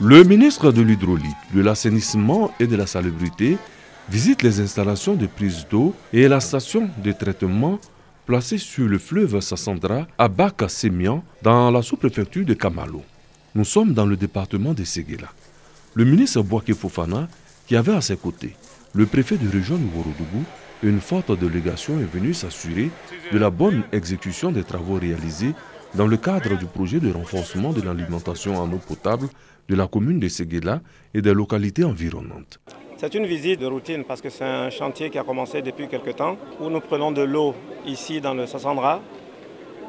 Le ministre de l'Hydraulique, de l'Assainissement et de la Salubrité visite les installations de prise d'eau et la station de traitement placée sur le fleuve Sassandra à Baka-Sémian dans la sous-préfecture de Kamalo. Nous sommes dans le département de Séguéla. Le ministre Boaké Fofana, qui avait à ses côtés le préfet de région Nouorodougou, une forte délégation est venue s'assurer de la bonne exécution des travaux réalisés dans le cadre du projet de renforcement de l'alimentation en eau potable de la commune de Séguéla et des localités environnantes. C'est une visite de routine parce que c'est un chantier qui a commencé depuis quelques temps où nous prenons de l'eau ici dans le Sassandra,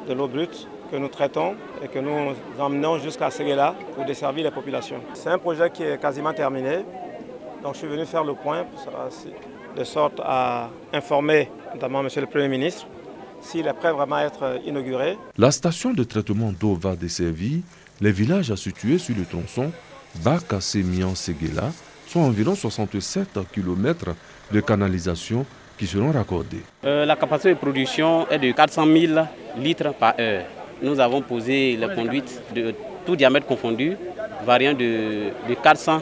de l'eau brute que nous traitons et que nous emmenons jusqu'à Séguéla pour desservir les populations. C'est un projet qui est quasiment terminé. Donc je suis venu faire le point de sorte à informer notamment M. le Premier ministre s'il est prêt vraiment à être inauguré. La station de traitement d'eau va desservir les villages situés sur le tronçon Bakassemian-Séguéla, soit environ 67 km de canalisation qui seront raccordés. Euh, la capacité de production est de 400 000 litres par heure. Nous avons posé les conduites de tout diamètre confondu, variant de, 400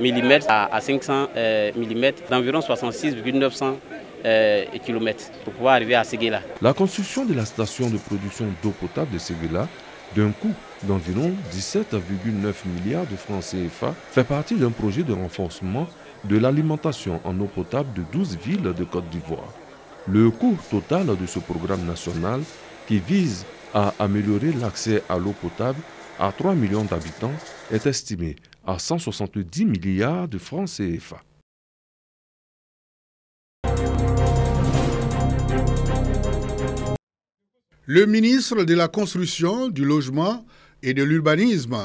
mm à, 500 mm, d'environ 66,900 euh, km pour pouvoir arriver à Séguéla. La construction de la station de production d'eau potable de Séguéla d'un coût d'environ 17,9 milliards de francs CFA fait partie d'un projet de renforcement de l'alimentation en eau potable de 12 villes de Côte d'Ivoire. Le coût total de ce programme national qui vise à améliorer l'accès à l'eau potable à 3 millions d'habitants est estimé à 170 milliards de francs CFA. Le ministre de la Construction, du Logement et de l'Urbanisme,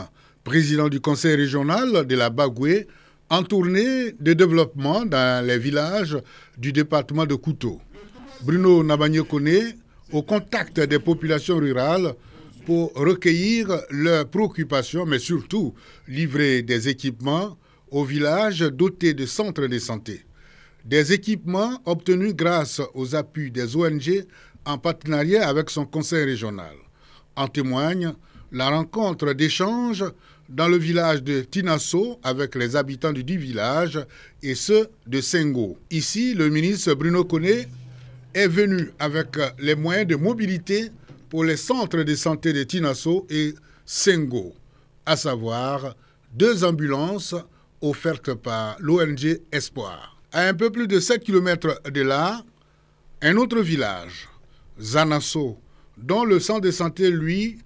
président du conseil régional de la Bagoué, en tournée de développement dans les villages du département de Couteau. Bruno Nabagné au contact des populations rurales pour recueillir leurs préoccupations, mais surtout livrer des équipements aux villages dotés de centres de santé. Des équipements obtenus grâce aux appuis des ONG en partenariat avec son conseil régional. En témoigne la rencontre d'échange dans le village de Tinasso avec les habitants du village et ceux de Sengo. Ici, le ministre Bruno Koné est venu avec les moyens de mobilité pour les centres de santé de Tinasso et Sengo, à savoir deux ambulances offertes par l'ONG Espoir. À un peu plus de 7 km de là, un autre village, Zanasso, dont le centre de santé, lui,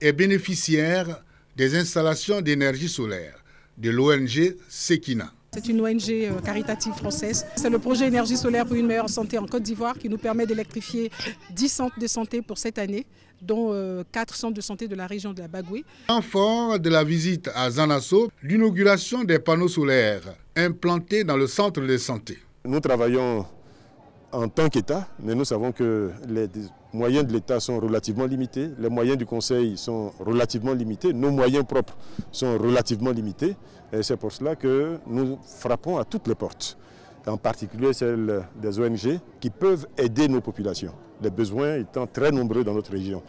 est bénéficiaire des installations d'énergie solaire de l'ONG Sekina. C'est une ONG euh, caritative française. C'est le projet Énergie solaire pour une meilleure santé en Côte d'Ivoire qui nous permet d'électrifier 10 centres de santé pour cette année, dont 4 euh, centres de santé de la région de la Bagoué. En fort de la visite à Zanasso, l'inauguration des panneaux solaires implantés dans le centre de santé. Nous travaillons en tant qu'État, mais nous savons que les moyens de l'État sont relativement limités, les moyens du Conseil sont relativement limités, nos moyens propres sont relativement limités. Et c'est pour cela que nous frappons à toutes les portes, en particulier celles des ONG qui peuvent aider nos populations, les besoins étant très nombreux dans notre région.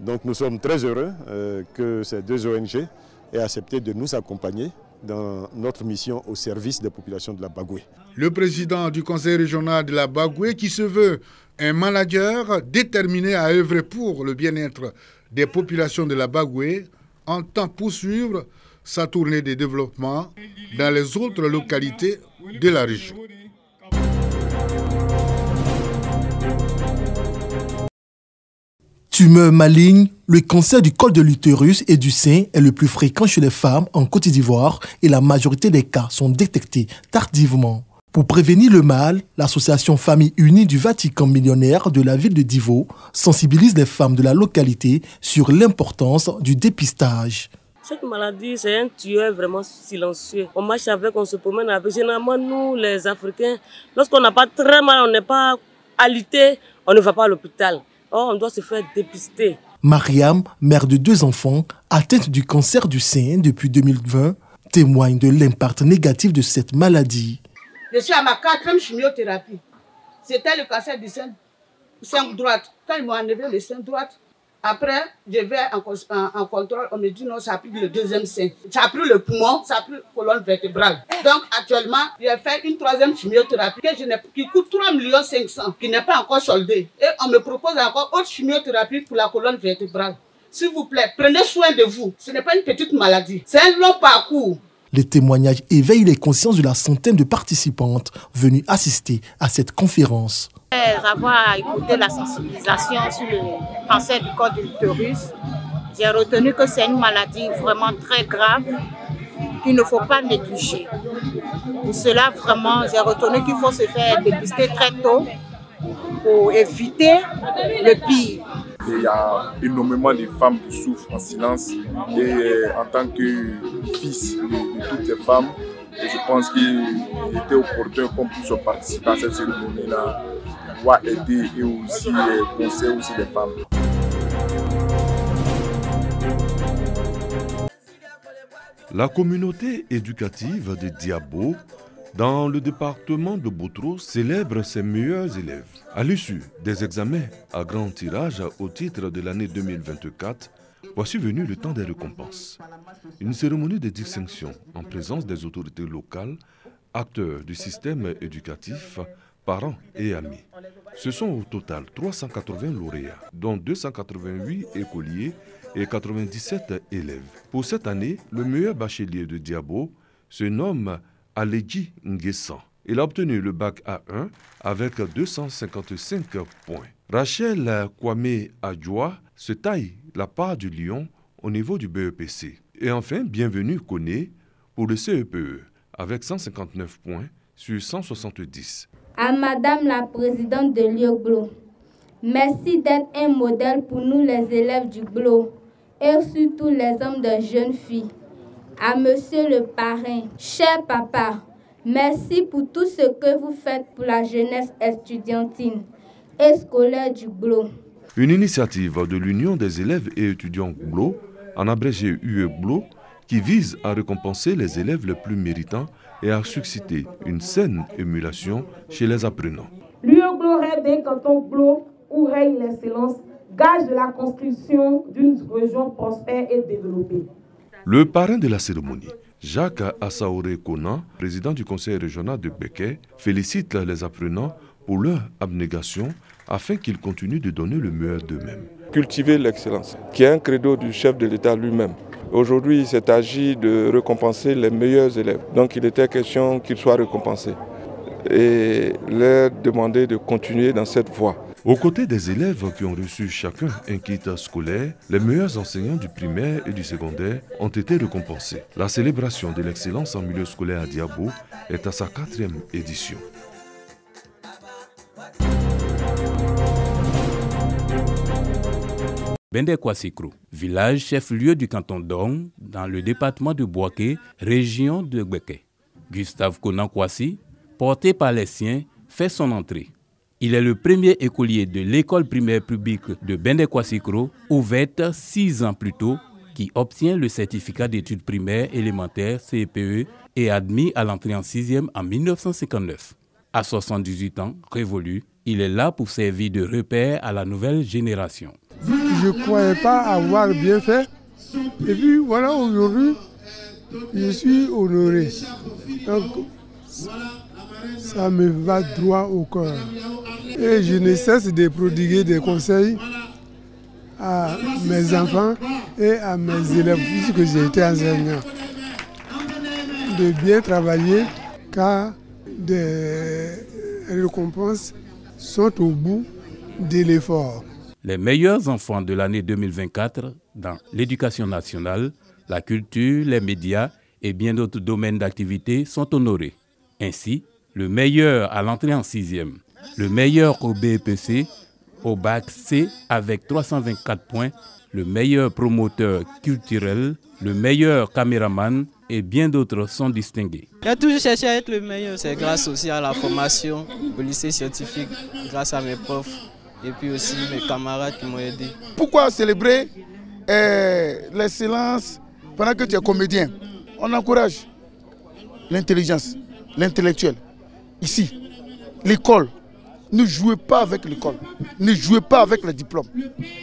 Donc nous sommes très heureux euh, que ces deux ONG aient accepté de nous accompagner dans notre mission au service des populations de la Bagoué. Le président du conseil régional de la Bagoué, qui se veut un manager déterminé à œuvrer pour le bien-être des populations de la Bagoué, entend poursuivre sa tournée de développement dans les autres localités de la région. Tumeur maligne, le cancer du col de l'utérus et du sein est le plus fréquent chez les femmes en Côte d'Ivoire et la majorité des cas sont détectés tardivement. Pour prévenir le mal, l'association Famille Unie du Vatican millionnaire de la ville de Divo sensibilise les femmes de la localité sur l'importance du dépistage. Cette maladie, c'est un tueur vraiment silencieux. On marche avec, on se promène avec. Généralement, nous, les Africains, lorsqu'on n'a pas très mal, on n'est pas alité, on ne va pas à l'hôpital. Oh, on doit se faire dépister. Mariam, mère de deux enfants, atteinte du cancer du sein depuis 2020, témoigne de l'impact négatif de cette maladie. Je suis à ma quatrième chimiothérapie. C'était le cancer du sein, sein droite. Quand ils m'ont enlevé le sein droite, Après, je vais en, contrôle, on me dit non, ça a pris le deuxième sein. Ça a pris le poumon, ça a pris la colonne vertébrale. Donc actuellement, j'ai fait une troisième chimiothérapie qui coûte 3 500 qui n'est pas encore soldée. Et on me propose encore autre chimiothérapie pour la colonne vertébrale. S'il vous plaît, prenez soin de vous. Ce n'est pas une petite maladie, c'est un long parcours. Les témoignages éveillent les consciences de la centaine de participantes venues assister à cette conférence. Après avoir écouté la sensibilisation sur le cancer du col de l'utérus, j'ai retenu que c'est une maladie vraiment très grave qu'il ne faut pas négliger. Pour cela, vraiment, j'ai retenu qu'il faut se faire dépister très tôt pour éviter le pire. Il y a énormément de femmes qui souffrent en silence et en tant que fils de, toutes ces femmes, je pense qu'il était opportun qu'on puisse participer à cette cérémonie-là femmes. La communauté éducative de Diabo dans le département de Boutro célèbre ses meilleurs élèves. À l'issue des examens à grand tirage au titre de l'année 2024, voici venu le temps des récompenses. Une cérémonie de distinction en présence des autorités locales, acteurs du système éducatif, parents et amis. Ce sont au total 380 lauréats, dont 288 écoliers et 97 élèves. Pour cette année, le meilleur bachelier de Diabo se nomme Aledji Nguessan. Il a obtenu le bac A1 avec 255 points. Rachel Kwame Adjoa se taille la part du lion au niveau du BEPC. Et enfin, bienvenue Kone pour le CEPE e avec 159 points sur 170 à Madame la Présidente de l'IOGLO. Merci d'être un modèle pour nous les élèves du GLO et surtout les hommes de jeunes filles. À Monsieur le parrain, cher papa, merci pour tout ce que vous faites pour la jeunesse estudiantine et scolaire du GLO. Une initiative de l'Union des élèves et étudiants GLO, en abrégé UE GLO, qui vise à récompenser les élèves les plus méritants et a suscité une saine émulation chez les apprenants. L'UEGLO rêve d'un canton GLO où règne l'excellence, gage de la construction d'une région prospère et développée. Le parrain de la cérémonie, Jacques Assaoré Kona, président du conseil régional de Béquet, félicite les apprenants pour leur abnégation afin qu'ils continuent de donner le meilleur d'eux-mêmes. Cultiver l'excellence, qui est un credo du chef de l'État lui-même. Aujourd'hui, il s'est agi de récompenser les meilleurs élèves. Donc il était question qu'ils soient récompensés et leur demander de continuer dans cette voie. Aux côtés des élèves qui ont reçu chacun un kit scolaire, les meilleurs enseignants du primaire et du secondaire ont été récompensés. La célébration de l'excellence en milieu scolaire à Diabo est à sa quatrième édition. Bende village chef-lieu du canton d'Ong, dans le département de Boaké, région de Gbeke. Gustave Konan porté par les siens, fait son entrée. Il est le premier écolier de l'école primaire publique de Bende ouverte six ans plus tôt, qui obtient le certificat d'études primaires élémentaires CPE et admis à l'entrée en sixième en 1959. À 78 ans, révolu, il est là pour servir de repère à la nouvelle génération je ne croyais pas avoir bien fait. Et puis voilà, aujourd'hui, je suis honoré. Donc, ça me va droit au cœur. Et je ne cesse de prodiguer des conseils à mes enfants et à mes élèves, puisque j'ai été enseignant. De bien travailler car des récompenses sont au bout de l'effort. Les meilleurs enfants de l'année 2024 dans l'éducation nationale, la culture, les médias et bien d'autres domaines d'activité sont honorés. Ainsi, le meilleur à l'entrée en sixième, le meilleur au BEPC, au bac C avec 324 points, le meilleur promoteur culturel, le meilleur caméraman et bien d'autres sont distingués. J'ai toujours cherché à être le meilleur. C'est grâce aussi à la formation au lycée scientifique, grâce à mes profs et puis aussi mes camarades qui m'ont aidé. Pourquoi célébrer euh, l'excellence pendant que tu es comédien? On encourage l'intelligence, l'intellectuel. Ici, l'école. Ne jouez pas avec l'école. Ne jouez pas avec le diplôme.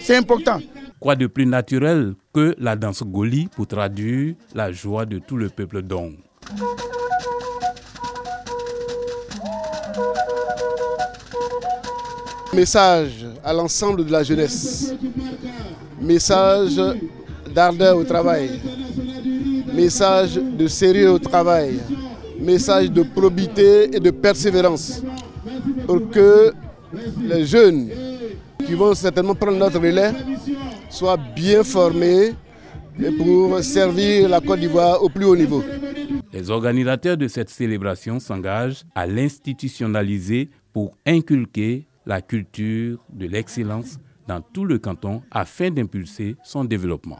C'est important. Quoi de plus naturel que la danse Goli pour traduire la joie de tout le peuple d'Ong. Message à l'ensemble de la jeunesse. Message d'ardeur au travail. Message de sérieux au travail. Message de probité et de persévérance. Pour que les jeunes qui vont certainement prendre notre relais soient bien formés pour servir la Côte d'Ivoire au plus haut niveau. Les organisateurs de cette célébration s'engagent à l'institutionnaliser pour inculquer la culture de l'excellence dans tout le canton afin d'impulser son développement.